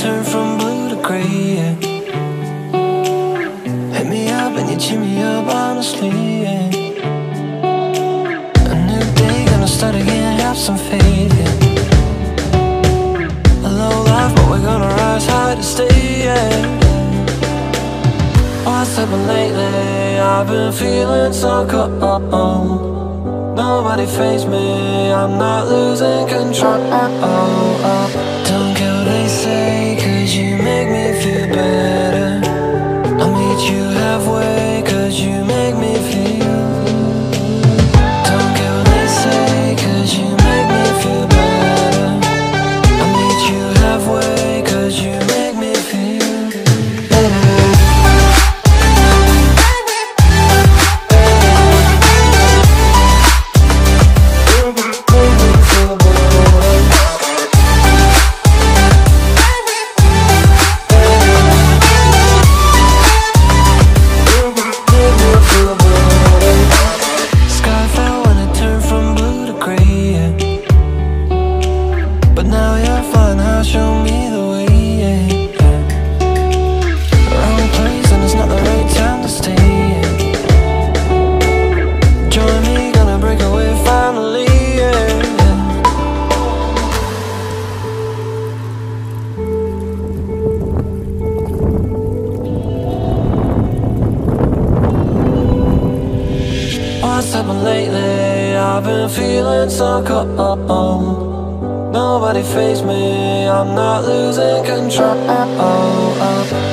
turned from blue to gray. Yeah. Hit me up and you cheer me up, honestly. Yeah. A new day, gonna start again, have some faith. Yeah. A low life, but we're gonna rise high to stay. Yeah. What's happened lately? I've been feeling so cold. Nobody face me, I'm not losing control. Show me the way. Wrong place and it's not the right time to stay. Join me, gonna break away finally. What's happened lately? I've been feeling so cold. Nobody face me, I'm not losing control.